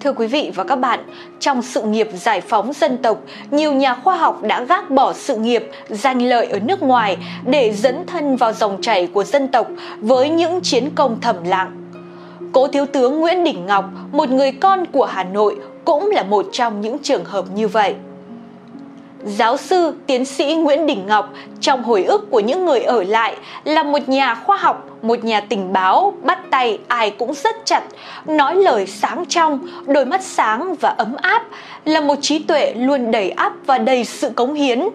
Thưa quý vị và các bạn, trong sự nghiệp giải phóng dân tộc, nhiều nhà khoa học đã gác bỏ sự nghiệp danh lợi ở nước ngoài để dấn thân vào dòng chảy của dân tộc với những chiến công thầm lặng. Cố Thiếu tướng Nguyễn Đình Ngọc, một người con của Hà Nội, cũng là một trong những trường hợp như vậy. Giáo sư, tiến sĩ Nguyễn Đình Ngọc trong hồi ức của những người ở lại là một nhà khoa học, một nhà tình báo, bắt tay ai cũng rất chặt, nói lời sáng trong, đôi mắt sáng và ấm áp, là một trí tuệ luôn đầy áp và đầy sự cống hiến.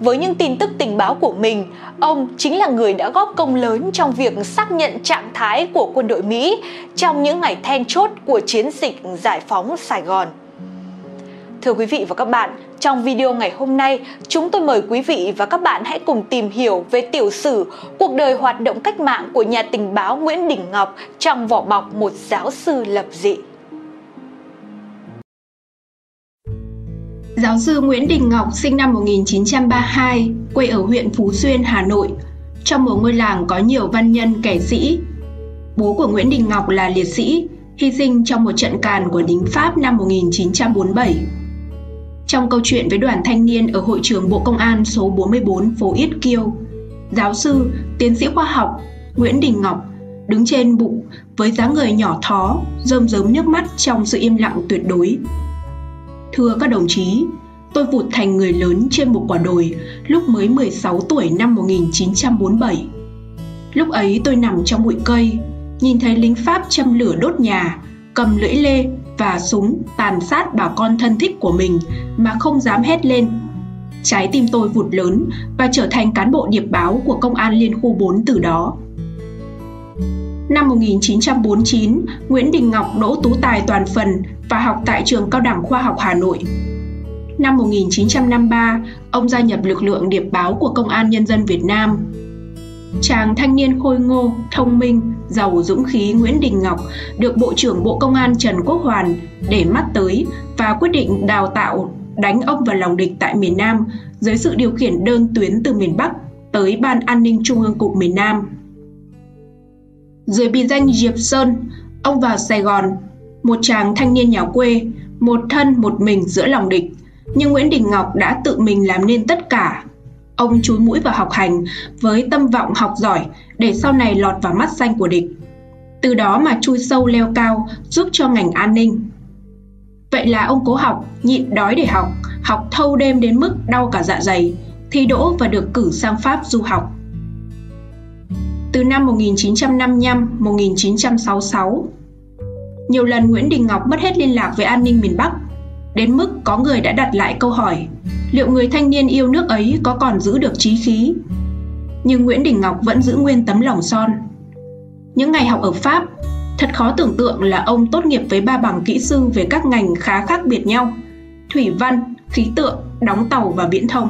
Với những tin tức tình báo của mình, ông chính là người đã góp công lớn trong việc xác nhận trạng thái của quân đội Mỹ trong những ngày then chốt của chiến dịch giải phóng Sài Gòn. Thưa quý vị và các bạn, trong video ngày hôm nay, chúng tôi mời quý vị và các bạn hãy cùng tìm hiểu về tiểu sử, cuộc đời hoạt động cách mạng của nhà tình báo Nguyễn Đình Ngọc trong vỏ bọc một giáo sư lập dị. Giáo sư Nguyễn Đình Ngọc sinh năm 1932, quê ở huyện Phú Xuyên, Hà Nội. Trong một ngôi làng có nhiều văn nhân kẻ sĩ. Bố của Nguyễn Đình Ngọc là liệt sĩ, hy sinh trong một trận càn của lính Pháp năm 1947. Trong câu chuyện với đoàn thanh niên ở hội trường Bộ Công an số 44 phố Yết Kiêu, giáo sư, tiến sĩ khoa học Nguyễn Đình Ngọc đứng trên bụng với dáng người nhỏ thó, rơm rớm nước mắt trong sự im lặng tuyệt đối. Thưa các đồng chí, tôi vụt thành người lớn trên một quả đồi lúc mới 16 tuổi năm 1947. Lúc ấy tôi nằm trong bụi cây, nhìn thấy lính Pháp châm lửa đốt nhà, cầm lưỡi lê và súng tàn sát bà con thân thích của mình mà không dám hét lên. Trái tim tôi vụt lớn và trở thành cán bộ điệp báo của công an liên khu 4 từ đó. Năm 1949, Nguyễn Đình Ngọc đỗ tú tài toàn phần và học tại trường Cao đẳng Khoa học Hà Nội. Năm 1953, ông gia nhập lực lượng điệp báo của Công an Nhân dân Việt Nam chàng thanh niên khôi ngô, thông minh, giàu dũng khí Nguyễn Đình Ngọc được Bộ trưởng Bộ Công an Trần Quốc Hoàn để mắt tới và quyết định đào tạo đánh ông vào lòng địch tại miền Nam dưới sự điều khiển đơn tuyến từ miền Bắc tới Ban An ninh Trung ương Cục miền Nam. Dưới biệt danh Diệp Sơn, ông vào Sài Gòn, một chàng thanh niên nhà quê, một thân một mình giữa lòng địch, nhưng Nguyễn Đình Ngọc đã tự mình làm nên tất cả Ông chúi mũi vào học hành với tâm vọng học giỏi để sau này lọt vào mắt xanh của địch. Từ đó mà chui sâu leo cao giúp cho ngành an ninh. Vậy là ông cố học, nhịn đói để học, học thâu đêm đến mức đau cả dạ dày, thi đỗ và được cử sang Pháp du học. Từ năm 1955-1966, nhiều lần Nguyễn Đình Ngọc mất hết liên lạc với an ninh miền Bắc, đến mức có người đã đặt lại câu hỏi liệu người thanh niên yêu nước ấy có còn giữ được trí khí. Nhưng Nguyễn Đình Ngọc vẫn giữ nguyên tấm lòng son. Những ngày học ở Pháp, thật khó tưởng tượng là ông tốt nghiệp với ba bằng kỹ sư về các ngành khá khác biệt nhau, thủy văn, khí tượng, đóng tàu và viễn thông.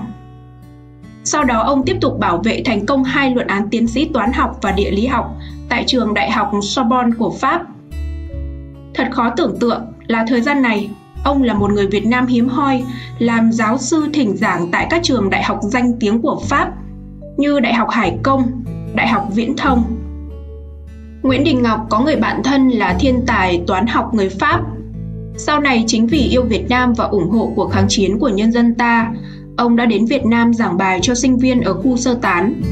Sau đó ông tiếp tục bảo vệ thành công hai luận án tiến sĩ toán học và địa lý học tại trường Đại học Sorbonne của Pháp. Thật khó tưởng tượng là thời gian này Ông là một người Việt Nam hiếm hoi, làm giáo sư thỉnh giảng tại các trường đại học danh tiếng của Pháp như Đại học Hải Công, Đại học Viễn thông. Nguyễn Đình Ngọc có người bạn thân là thiên tài toán học người Pháp. Sau này chính vì yêu Việt Nam và ủng hộ cuộc kháng chiến của nhân dân ta, ông đã đến Việt Nam giảng bài cho sinh viên ở khu sơ tán,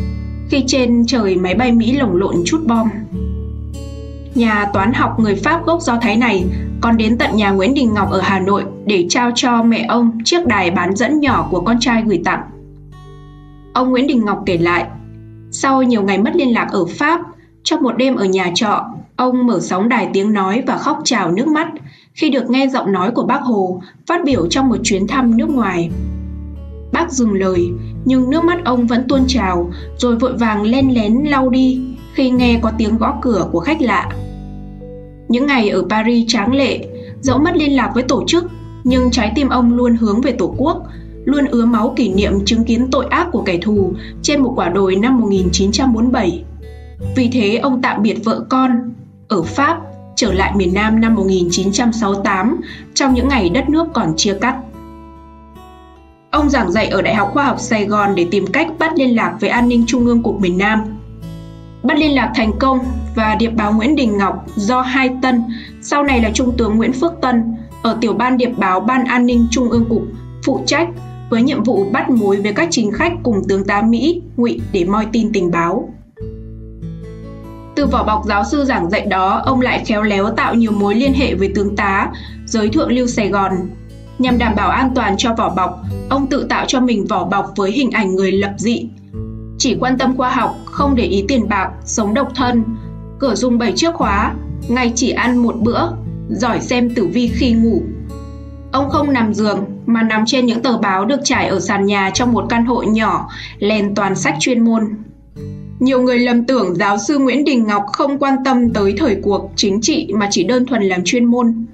khi trên trời máy bay Mỹ lồng lộn chút bom. Nhà toán học người Pháp gốc Do Thái này còn đến tận nhà Nguyễn Đình Ngọc ở Hà Nội để trao cho mẹ ông chiếc đài bán dẫn nhỏ của con trai gửi tặng. Ông Nguyễn Đình Ngọc kể lại, sau nhiều ngày mất liên lạc ở Pháp, trong một đêm ở nhà trọ, ông mở sóng đài tiếng nói và khóc trào nước mắt khi được nghe giọng nói của bác Hồ phát biểu trong một chuyến thăm nước ngoài. Bác dừng lời, nhưng nước mắt ông vẫn tuôn trào, rồi vội vàng len lén lau đi khi nghe có tiếng gõ cửa của khách lạ. Những ngày ở Paris tráng lệ, dẫu mất liên lạc với tổ chức, nhưng trái tim ông luôn hướng về Tổ quốc, luôn ứa máu kỷ niệm chứng kiến tội ác của kẻ thù trên một quả đồi năm 1947. Vì thế ông tạm biệt vợ con ở Pháp trở lại miền Nam năm 1968 trong những ngày đất nước còn chia cắt. Ông giảng dạy ở Đại học Khoa học Sài Gòn để tìm cách bắt liên lạc với an ninh trung ương cục miền Nam bắt liên lạc thành công và điệp báo Nguyễn Đình Ngọc do Hai Tân, sau này là Trung tướng Nguyễn Phước Tân, ở tiểu ban điệp báo Ban An ninh Trung ương Cục, phụ trách với nhiệm vụ bắt mối với các chính khách cùng tướng tá Mỹ, ngụy để moi tin tình báo. Từ vỏ bọc giáo sư giảng dạy đó, ông lại khéo léo tạo nhiều mối liên hệ với tướng tá, giới thượng lưu Sài Gòn. Nhằm đảm bảo an toàn cho vỏ bọc, ông tự tạo cho mình vỏ bọc với hình ảnh người lập dị. Chỉ quan tâm khoa học, không để ý tiền bạc, sống độc thân, cửa dùng bảy chiếc khóa, ngày chỉ ăn một bữa, giỏi xem tử vi khi ngủ. Ông không nằm giường mà nằm trên những tờ báo được trải ở sàn nhà trong một căn hộ nhỏ, lèn toàn sách chuyên môn. Nhiều người lầm tưởng giáo sư Nguyễn Đình Ngọc không quan tâm tới thời cuộc chính trị mà chỉ đơn thuần làm chuyên môn.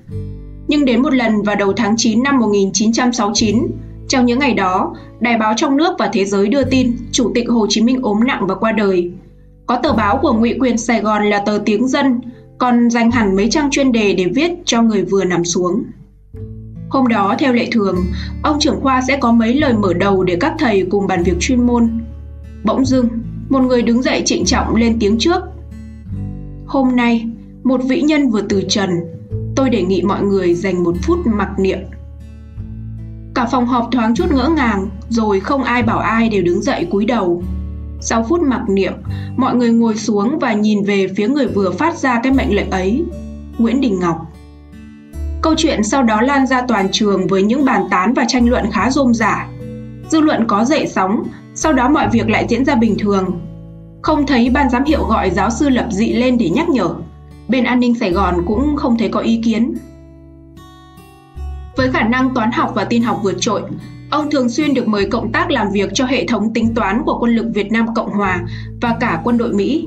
Nhưng đến một lần vào đầu tháng 9 năm 1969, trong những ngày đó, đài báo trong nước và thế giới đưa tin Chủ tịch Hồ Chí Minh ốm nặng và qua đời. Có tờ báo của ngụy quyền Sài Gòn là tờ Tiếng Dân, còn dành hẳn mấy trang chuyên đề để viết cho người vừa nằm xuống. Hôm đó, theo lệ thường, ông trưởng khoa sẽ có mấy lời mở đầu để các thầy cùng bàn việc chuyên môn. Bỗng dưng, một người đứng dậy trịnh trọng lên tiếng trước. Hôm nay, một vĩ nhân vừa từ trần, tôi đề nghị mọi người dành một phút mặc niệm. Cả phòng họp thoáng chút ngỡ ngàng, rồi không ai bảo ai đều đứng dậy cúi đầu. Sau phút mặc niệm, mọi người ngồi xuống và nhìn về phía người vừa phát ra cái mệnh lệnh ấy, Nguyễn Đình Ngọc. Câu chuyện sau đó lan ra toàn trường với những bàn tán và tranh luận khá rôm rả. Dư luận có dậy sóng, sau đó mọi việc lại diễn ra bình thường. Không thấy ban giám hiệu gọi giáo sư lập dị lên để nhắc nhở. Bên an ninh Sài Gòn cũng không thấy có ý kiến. Với khả năng toán học và tin học vượt trội, ông thường xuyên được mời cộng tác làm việc cho hệ thống tính toán của quân lực Việt Nam Cộng Hòa và cả quân đội Mỹ.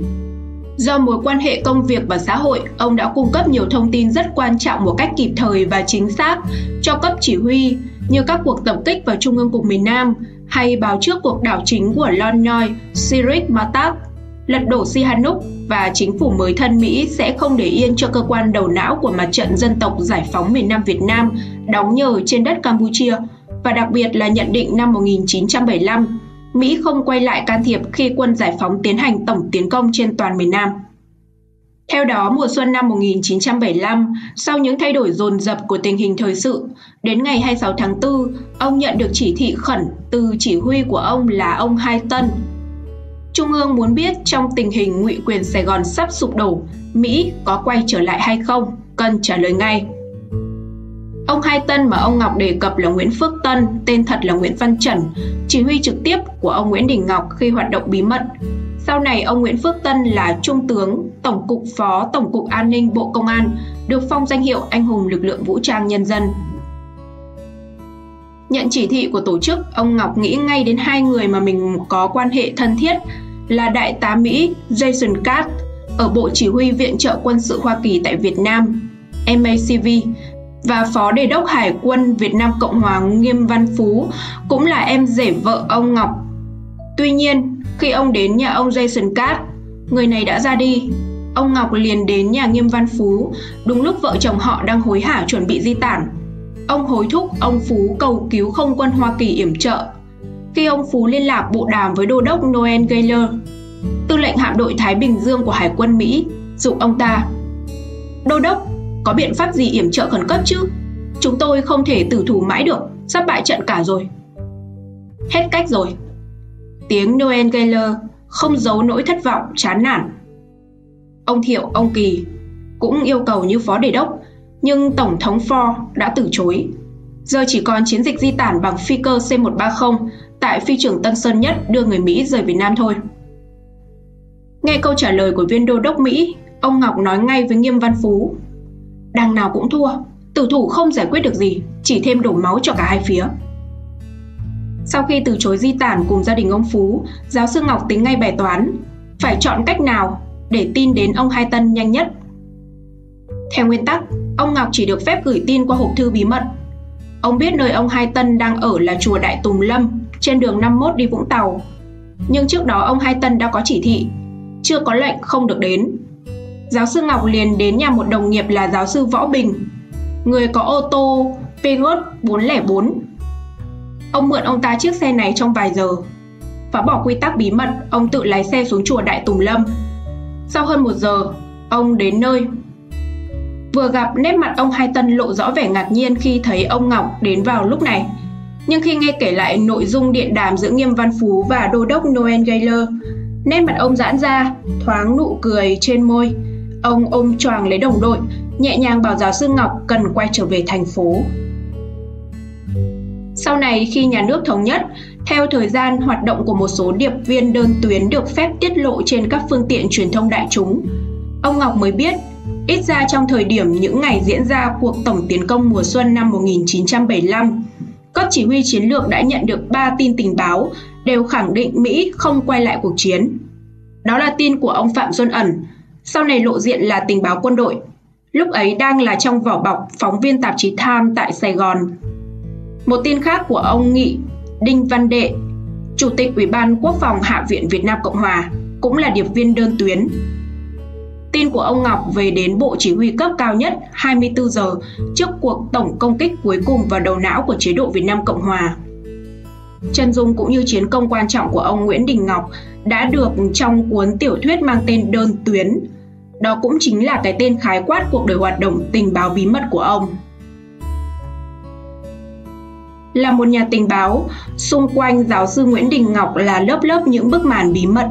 Do mối quan hệ công việc và xã hội, ông đã cung cấp nhiều thông tin rất quan trọng một cách kịp thời và chính xác cho cấp chỉ huy như các cuộc tập kích vào Trung ương cục miền Nam hay báo trước cuộc đảo chính của Lon Noi, Sirik Matak, lật đổ Sihanouk và chính phủ mới thân Mỹ sẽ không để yên cho cơ quan đầu não của mặt trận dân tộc giải phóng miền Nam Việt Nam đóng nhờ trên đất Campuchia và đặc biệt là nhận định năm 1975 Mỹ không quay lại can thiệp khi quân giải phóng tiến hành tổng tiến công trên toàn miền Nam. Theo đó, mùa xuân năm 1975, sau những thay đổi dồn dập của tình hình thời sự, đến ngày 26 tháng 4, ông nhận được chỉ thị khẩn từ chỉ huy của ông là ông Hai Tân. Trung ương muốn biết trong tình hình ngụy quyền Sài Gòn sắp sụp đổ, Mỹ có quay trở lại hay không, cần trả lời ngay. Ông Hai Tân mà ông Ngọc đề cập là Nguyễn Phước Tân, tên thật là Nguyễn Văn Trần, chỉ huy trực tiếp của ông Nguyễn Đình Ngọc khi hoạt động bí mật. Sau này ông Nguyễn Phước Tân là Trung tướng, Tổng cục Phó Tổng cục An ninh Bộ Công an, được phong danh hiệu Anh hùng lực lượng vũ trang nhân dân. Nhận chỉ thị của tổ chức, ông Ngọc nghĩ ngay đến hai người mà mình có quan hệ thân thiết là Đại tá Mỹ Jason Katz ở Bộ Chỉ huy Viện trợ Quân sự Hoa Kỳ tại Việt Nam, MACV, và Phó Đề đốc Hải quân Việt Nam Cộng hòa Nghiêm Văn Phú cũng là em rể vợ ông Ngọc. Tuy nhiên, khi ông đến nhà ông Jason Katz, người này đã ra đi. Ông Ngọc liền đến nhà Nghiêm Văn Phú, đúng lúc vợ chồng họ đang hối hả chuẩn bị di tản. Ông hối thúc ông Phú cầu cứu không quân Hoa Kỳ yểm trợ. Khi ông Phú liên lạc bộ đàm với đô đốc Noel Gaylor, tư lệnh hạm đội Thái Bình Dương của Hải quân Mỹ, dụ ông ta. Đô đốc, có biện pháp gì yểm trợ khẩn cấp chứ? Chúng tôi không thể tử thủ mãi được, sắp bại trận cả rồi. Hết cách rồi. Tiếng Noel Gaylor không giấu nỗi thất vọng, chán nản. Ông Thiệu, ông Kỳ cũng yêu cầu như phó đề đốc, nhưng Tổng thống Ford đã từ chối. Giờ chỉ còn chiến dịch di tản bằng phi cơ C-130 tại phi trường Tân Sơn Nhất đưa người Mỹ rời Việt Nam thôi. Nghe câu trả lời của viên đô đốc Mỹ, ông Ngọc nói ngay với Nghiêm Văn Phú đằng nào cũng thua tử thủ không giải quyết được gì chỉ thêm đổ máu cho cả hai phía sau khi từ chối di tản cùng gia đình ông phú giáo sư ngọc tính ngay bài toán phải chọn cách nào để tin đến ông hai tân nhanh nhất theo nguyên tắc ông ngọc chỉ được phép gửi tin qua hộp thư bí mật ông biết nơi ông hai tân đang ở là chùa đại tùng lâm trên đường 51 đi vũng tàu nhưng trước đó ông hai tân đã có chỉ thị chưa có lệnh không được đến Giáo sư Ngọc liền đến nhà một đồng nghiệp là giáo sư Võ Bình, người có ô tô Peugeot 404. Ông mượn ông ta chiếc xe này trong vài giờ. Phá bỏ quy tắc bí mật, ông tự lái xe xuống chùa Đại Tùng Lâm. Sau hơn một giờ, ông đến nơi. Vừa gặp nét mặt ông Hai Tân lộ rõ vẻ ngạc nhiên khi thấy ông Ngọc đến vào lúc này. Nhưng khi nghe kể lại nội dung điện đàm giữa Nghiêm Văn Phú và Đô đốc Noel Gaylor, nét mặt ông giãn ra, thoáng nụ cười trên môi. Ông ôm choàng lấy đồng đội, nhẹ nhàng bảo giáo sư Ngọc cần quay trở về thành phố. Sau này khi nhà nước thống nhất, theo thời gian hoạt động của một số điệp viên đơn tuyến được phép tiết lộ trên các phương tiện truyền thông đại chúng, ông Ngọc mới biết, ít ra trong thời điểm những ngày diễn ra cuộc tổng tiến công mùa xuân năm 1975, cấp chỉ huy chiến lược đã nhận được 3 tin tình báo đều khẳng định Mỹ không quay lại cuộc chiến. Đó là tin của ông Phạm Xuân Ẩn, sau này lộ diện là tình báo quân đội. Lúc ấy đang là trong vỏ bọc phóng viên tạp chí Time tại Sài Gòn. Một tin khác của ông Nghị Đinh Văn Đệ, Chủ tịch Ủy ban Quốc phòng Hạ viện Việt Nam Cộng Hòa, cũng là điệp viên đơn tuyến. Tin của ông Ngọc về đến Bộ Chỉ huy cấp cao nhất 24 giờ trước cuộc tổng công kích cuối cùng vào đầu não của chế độ Việt Nam Cộng Hòa. Chân dung cũng như chiến công quan trọng của ông Nguyễn Đình Ngọc đã được trong cuốn tiểu thuyết mang tên Đơn Tuyến. Đó cũng chính là cái tên khái quát cuộc đời hoạt động tình báo bí mật của ông. Là một nhà tình báo, xung quanh giáo sư Nguyễn Đình Ngọc là lớp lớp những bức màn bí mật.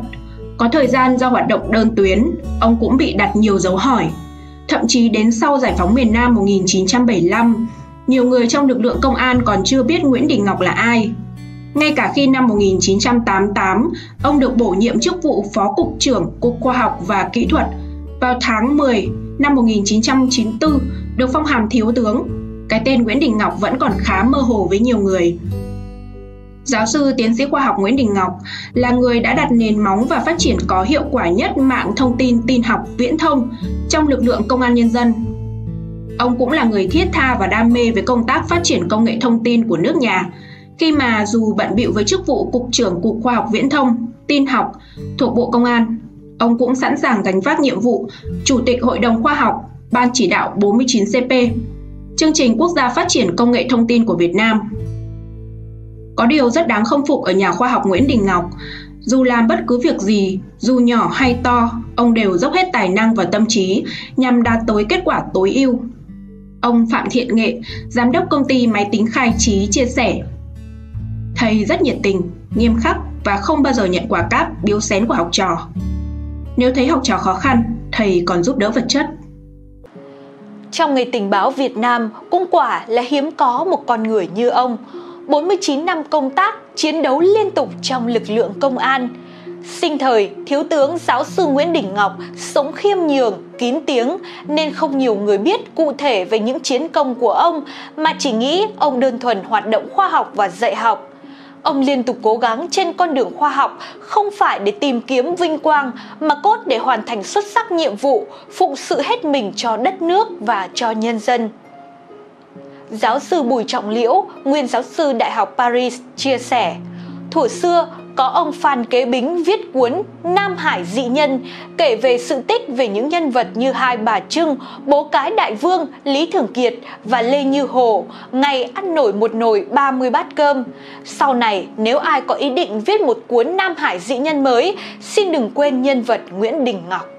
Có thời gian do hoạt động đơn tuyến, ông cũng bị đặt nhiều dấu hỏi. Thậm chí đến sau giải phóng miền Nam 1975, nhiều người trong lực lượng công an còn chưa biết Nguyễn Đình Ngọc là ai. Ngay cả khi năm 1988, ông được bổ nhiệm chức vụ Phó Cục trưởng Cục Khoa học và Kỹ thuật, vào tháng 10 năm 1994 được phong hàm thiếu tướng cái tên Nguyễn Đình Ngọc vẫn còn khá mơ hồ với nhiều người. Giáo sư tiến sĩ khoa học Nguyễn Đình Ngọc là người đã đặt nền móng và phát triển có hiệu quả nhất mạng thông tin tin học viễn thông trong lực lượng công an nhân dân. Ông cũng là người thiết tha và đam mê với công tác phát triển công nghệ thông tin của nước nhà, khi mà dù bận bịu với chức vụ Cục trưởng Cục Khoa học Viễn thông, Tin học thuộc Bộ Công an, ông cũng sẵn sàng gánh vác nhiệm vụ Chủ tịch Hội đồng Khoa học, Ban chỉ đạo 49CP chương trình quốc gia phát triển công nghệ thông tin của Việt Nam. Có điều rất đáng khâm phục ở nhà khoa học Nguyễn Đình Ngọc, dù làm bất cứ việc gì, dù nhỏ hay to, ông đều dốc hết tài năng và tâm trí nhằm đạt tới kết quả tối ưu. Ông Phạm Thiện Nghệ, giám đốc công ty máy tính khai trí chia sẻ Thầy rất nhiệt tình, nghiêm khắc và không bao giờ nhận quà cáp biếu xén của học trò. Nếu thấy học trò khó khăn, thầy còn giúp đỡ vật chất. Trong nghề tình báo Việt Nam cũng quả là hiếm có một con người như ông. 49 năm công tác, chiến đấu liên tục trong lực lượng công an. Sinh thời, Thiếu tướng giáo sư Nguyễn Đình Ngọc sống khiêm nhường, kín tiếng nên không nhiều người biết cụ thể về những chiến công của ông mà chỉ nghĩ ông đơn thuần hoạt động khoa học và dạy học. Ông liên tục cố gắng trên con đường khoa học không phải để tìm kiếm vinh quang mà cốt để hoàn thành xuất sắc nhiệm vụ, phụng sự hết mình cho đất nước và cho nhân dân. Giáo sư Bùi Trọng Liễu, nguyên giáo sư Đại học Paris chia sẻ, Thuở xưa, có ông Phan Kế Bính viết cuốn Nam Hải dị nhân kể về sự tích về những nhân vật như Hai Bà Trưng, Bố Cái Đại Vương, Lý Thường Kiệt và Lê Như Hồ, ngày ăn nổi một nồi 30 bát cơm. Sau này, nếu ai có ý định viết một cuốn Nam Hải dị nhân mới, xin đừng quên nhân vật Nguyễn Đình Ngọc.